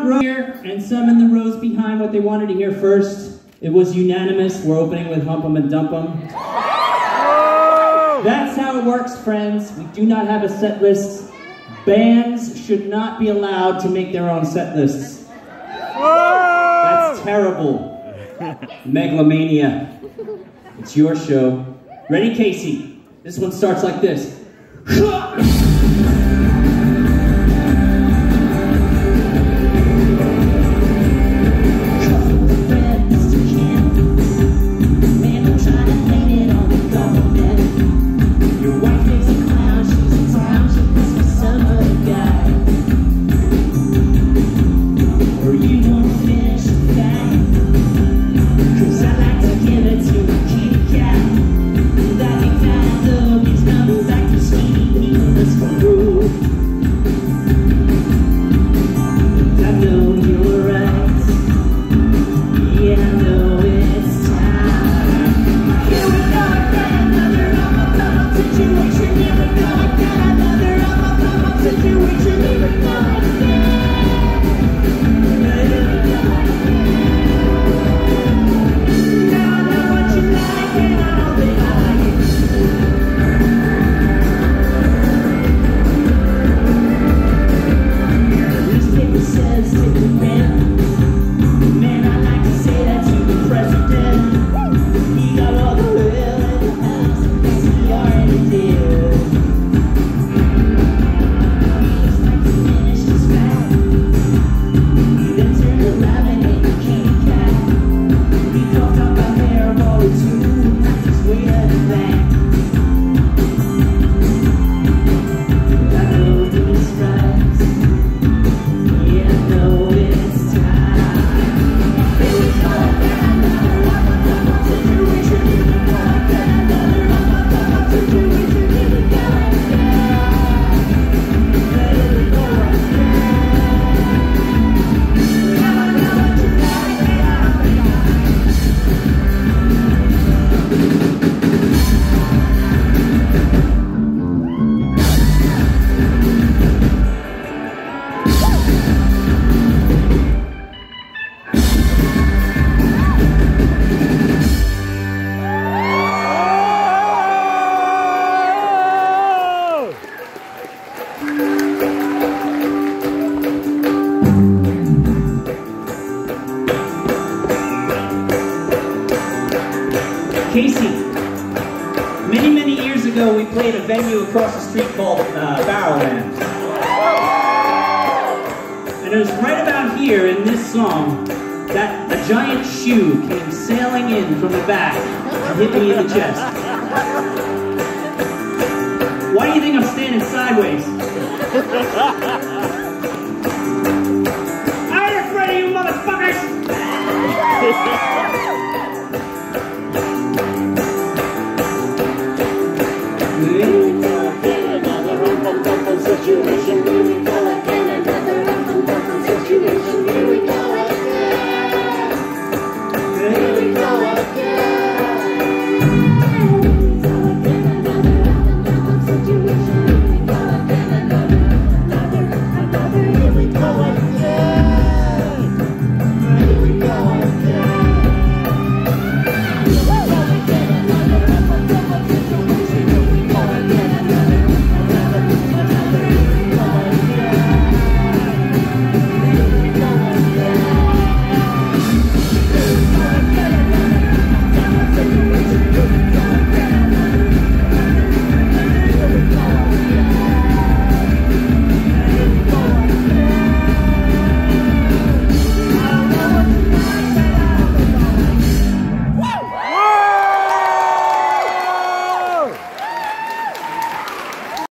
front row here and some in the rows behind what they wanted to hear first. It was unanimous. We're opening with Hump 'em and Dump 'em. Oh! That's how it works, friends. We do not have a set list. Bands should not be allowed to make their own set lists. That's terrible. Megalomania. It's your show. Ready, Casey? This one starts like this. Casey, many, many years ago, we played a venue across the street called uh. And it was right about here in this song that a giant shoe came sailing in from the back and hit me in the chest. Why do you think I'm standing sideways?